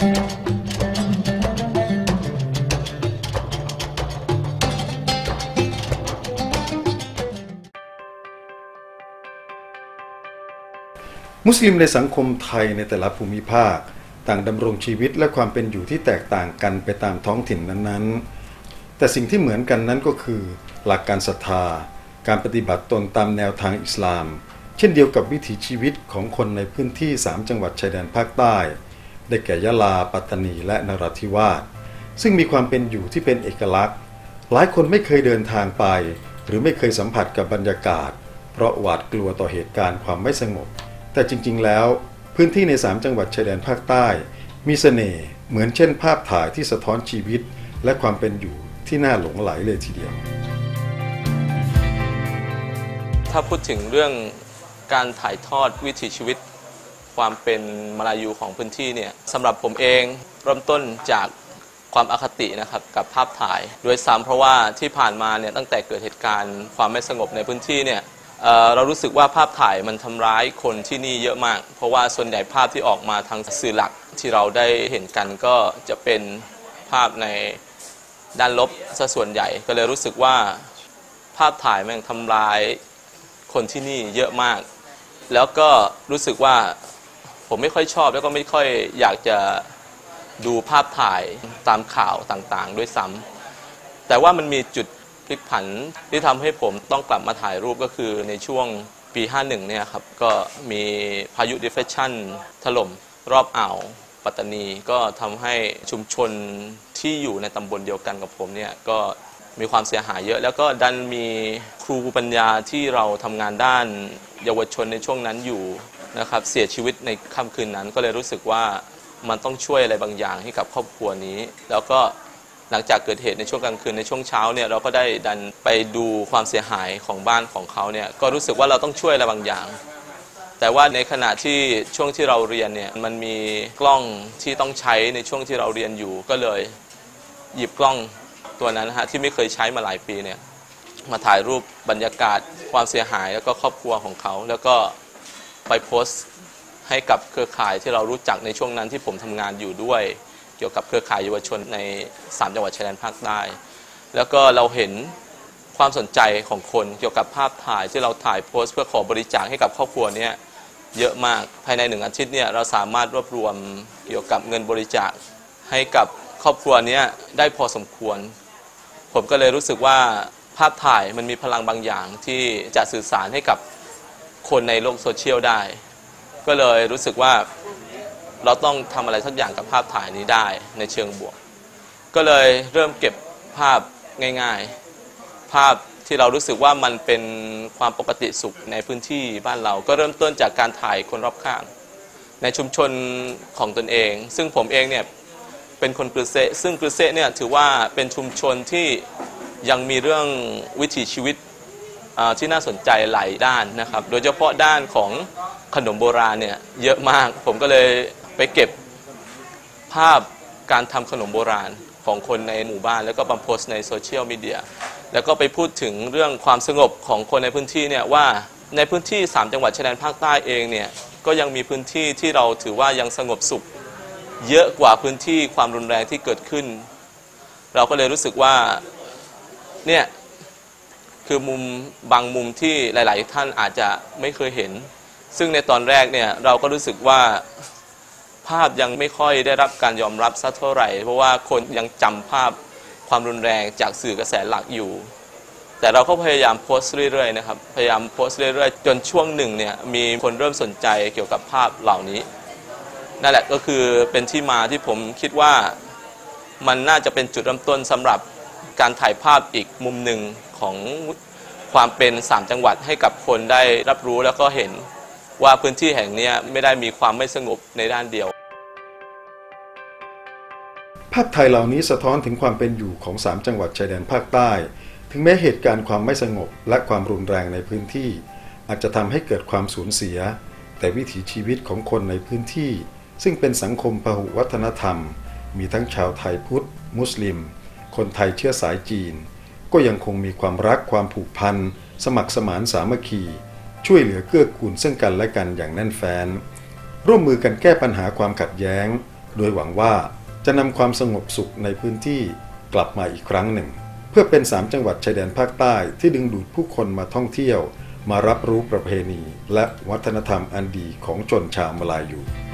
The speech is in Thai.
มุสลิมในสังคมไทยในแต่ละภูมิภาค ต่างดำรงชีวิตและความเป็นอยู่ที่แตกต่างกันไปตามท้องถิ่นนั้นๆ แต่สิ่งที่เหมือนกันนั้นก็คือ หลักการศรัทธา การปฏิบัติตนตามแนวทางอิสลาม เช่นเดียวกับวิถีชีวิตของคนในพื้นที่ 3 จังหวัดชายแดนภาคใต้ ได้แก่ยะลาปัตตานีและนราธิวาสซึ่งมีความเป็นอยู่ที่เป็นเอกลักษณ์ หลายคนไม่เคยเดินทางไป หรือไม่เคยสัมผัสกับบรรยากาศ เพราะหวาดกลัวต่อเหตุการณ์ความไม่สงบ แต่จริง ๆ แล้ว พื้นที่ใน 3 จังหวัดชายแดนภาคใต้ มีเสน่ห์เหมือนเช่น ภาพถ่ายที่สะท้อนชีวิต และความเป็นอยู่ที่น่าหลงไหลเลยทีเดียว ถ้าพูดถึงเรื่องการถ่ายทอดวิถีชีวิต ความเป็นมาลายูของพื้นที่เนี่ยสำหรับผมเองเริ่มต้นจากความอคตินะครับกับภาพถ่ายโดยซ้ำเพราะว่าที่ผ่านมาเนี่ยตั้งแต่เกิดเหตุการณ์ความไม่สงบในพื้นที่เนี่ยเเรารู้สึกว่าภาพถ่ายมันทำร้ายคนที่นี่เยอะมาก เพราะว่าส่วนใหญ่ภาพที่ออกมาทางสื่อหลักที่เราได้เห็นกันก็จะเป็นภาพในด้านลบซะส่วนใหญ่ ก็เลยรู้สึกว่าภาพถ่ายมันทำร้ายคนที่นี่เยอะมาก แล้วก็รู้สึกว่า ผมไม่ค่อยชอบแล้วก็ไม่ค่อยอยากจะดูภาพถ่ายตามข่าวต่างๆ ด้วยซ้ำแต่ว่ามันมีจุดพลิกผันที่ทำให้ผมต้องกลับมาถ่ายรูปก็คือในช่วงปี 51 เนี่ยครับ ก็มีพายุ depression ถล่มรอบอ่าวปัตตานีก็ทำให้ชุมชนที่อยู่ในตำบลเดียวกันกับผมเนี่ยก็มีความเสียหายเยอะ แล้วก็ดันมีครูปัญญาที่เราทำงานด้านเยาวชนในช่วงนั้นอยู่ นะครับเสียชีวิตในค่ำคืนนั้นก็เลยรู้สึกว่ามันต้องช่วยอะไรบางอย่างให้กับครอบครัวนี้ แล้วก็หลังจากเกิดเหตุในช่วงกลางคืนในช่วงเช้าเนี่ยเราก็ได้ดันไปดูความเสียหายของบ้านของเขาเนี่ยก็รู้สึกว่าเราต้องช่วยอะไรบางอย่าง แต่ว่าในขณะที่ช่วงที่เราเรียนเนี่ยมันมีกล้องที่ต้องใช้ในช่วงที่เราเรียนอยู่ก็เลย หยิบกล้องตัวนั้นฮะที่ไม่เคยใช้มาหลายปีเนี่ยมาถ่ายรูปบรรยากาศความเสียหายแล้วก็ครอบครัวของเขาแล้วก็ ไปโพสต์ให้กับเครือข่ายที่เรารู้จักในช่วงนั้นที่ผมทำงานอยู่ด้วย เกี่ยวกับเครือข่ายเยาวชนใน 3 จังหวัดชายแดนภาคใต้แล้วก็เราเห็นความสนใจของคนเกี่ยวกับภาพถ่ายที่เราถ่ายโพสต์ เพื่อขอบริจาคให้กับครอบครัวเนี้ยเยอะมากภายในหนึ่งอาทิตย์เนี่ยเราสามารถรวบรวมเกี่ยวกับเงินบริจาคให้กับครอบครัวเนี้ได้พอสมควร ผมก็เลยรู้สึกว่าภาพถ่ายมันมีพลังบางอย่างที่จะสื่อสารให้กับ คนในโลกโซเชียลได้ ก็เลยรู้สึกว่าเราต้องทำอะไรสักอย่างกับภาพถ่ายนี้ได้ในเชิงบวก ก็เลยเริ่มเก็บภาพง่ายๆ ภาพที่เรารู้สึกว่ามันเป็นความปกติสุขในพื้นที่บ้านเรา ก็เริ่มต้นจากการถ่ายคนรอบข้าง ในชุมชนของตนเอง ซึ่งผมเองเนี่ยเป็นคนกรุเซซึ่งกรุเซเนี่ยถือว่าเป็นชุมชนที่ยังมีเรื่องวิถีชีวิต ที่น่าสนใจหลายด้านนะครับ โดยเฉพาะด้านของขนมโบราณเนี่ยเยอะมาก ผมก็เลยไปเก็บภาพการทำขนมโบราณของคนในหมู่บ้าน แล้วก็บัมโพสในโซเชียลมีเดียแล้วก็ไปพูดถึงเรื่องความสงบของคนในพื้นที่เนี่ยว่าในพื้นที่ 3 จังหวัดชายแดนภาคใต้เองเนี่ยก็ยังมีพื้นที่ที่เราถือว่ายังสงบสุข เยอะกว่าพื้นที่ความรุนแรงที่เกิดขึ้น เราก็เลยรู้สึกว่าเนี่ย คือมุมบางมุมที่หลาย ๆ ท่านอาจจะไม่เคยเห็น ซึ่งในตอนแรกเนี่ยเราก็รู้สึกว่าภาพยังไม่ค่อยได้รับการยอมรับสักเท่าไหร่ เพราะว่าคนยังจำภาพความรุนแรงจากสื่อกระแสหลักอยู่ แต่เราก็พยายามโพสต์เรื่อย ๆ นะครับ พยายามโพสต์เรื่อย ๆ จนช่วงหนึ่งเนี่ยมีคนเริ่มสนใจเกี่ยวกับภาพเหล่านี้นั่นแหละก็คือเป็นที่มาที่ผมคิดว่ามันน่าจะเป็นจุดเริ่มต้นสำหรับการถ่ายภาพอีกมุมหนึ่ง ของความเป็น 3 จังหวัดให้กับคนได้รับรู้แล้วก็เห็นว่าพื้นที่แห่งนี้ไม่ได้มีความไม่สงบในด้านเดียว ภาพไทยเหล่านี้สะท้อนถึงความเป็นอยู่ของ 3 จังหวัดชายแดนภาคใต้ ถึงแม้เหตุการณ์ความไม่สงบและความรุนแรงในพื้นที่ อาจจะทำให้เกิดความสูญเสีย แต่วิถีชีวิตของคนในพื้นที่ ซึ่งเป็นสังคมพหุวัฒนธรรม มีทั้งชาวไทยพุทธ มุสลิม คนไทยเชื้อสายจีน ก็ยังคงมีความรักความผูกพัน สมัครสมานสามัคคี ช่วยเหลือเกื้อกูลซึ่งกันและกันอย่างแน่นแฟ้น ร่วมมือกันแก้ปัญหาความขัดแย้ง โดยหวังว่าจะนำความสงบสุขในพื้นที่กลับมาอีกครั้งหนึ่ง เพื่อเป็น 3 จังหวัดชายแดนภาคใต้ที่ดึงดูดผู้คนมาท่องเที่ยว มารับรู้ประเพณี และวัฒนธรรมอันดีของชนชาวมลายู